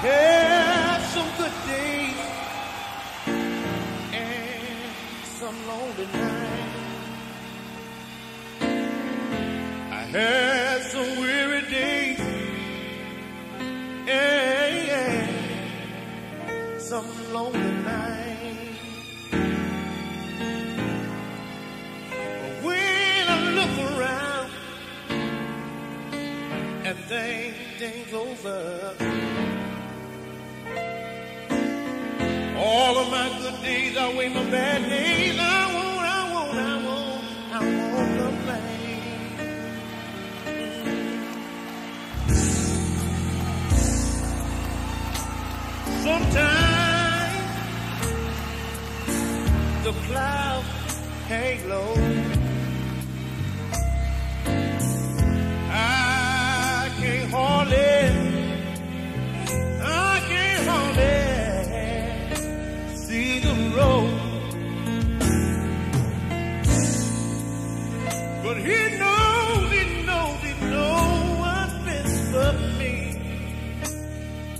Had some good days and some lonely nights. I had some weary days and some lonely nights. But when I look around and think things over. All of my good days outweigh my bad days. I won't, I won't, I won't, I won't complain. Sometimes the clouds hang low.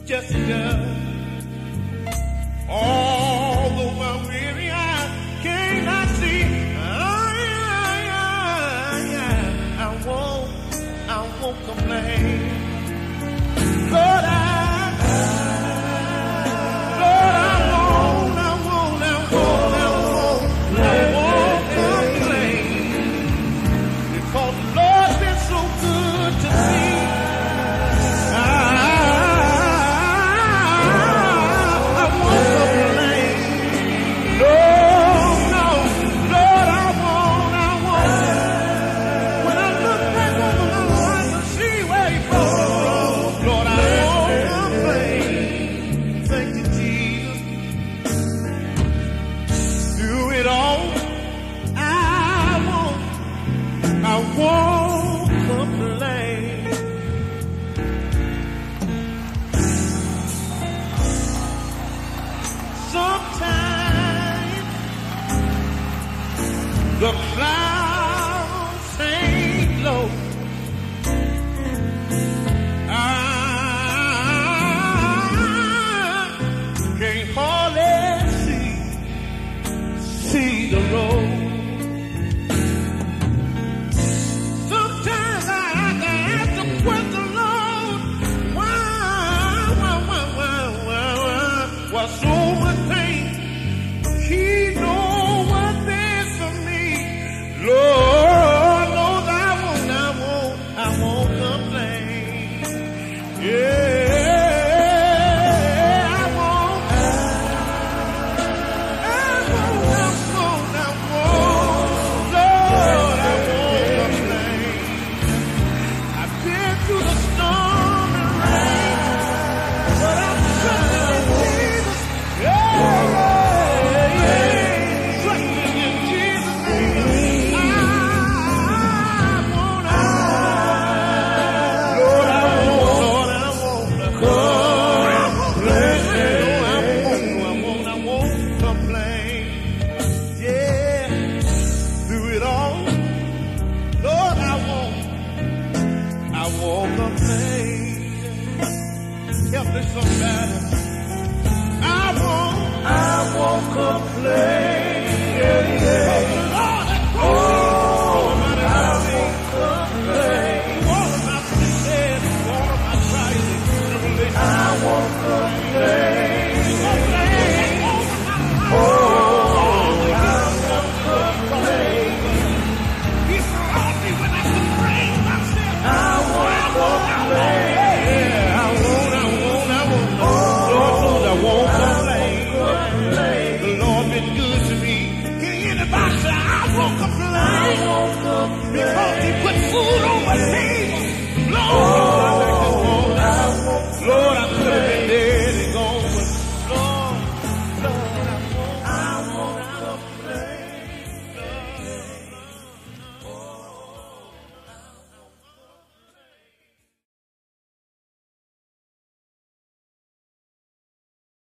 just does. walk the plane. Sometimes the clouds. azul. all the pain. Help me somebody. I won't, I won't complain.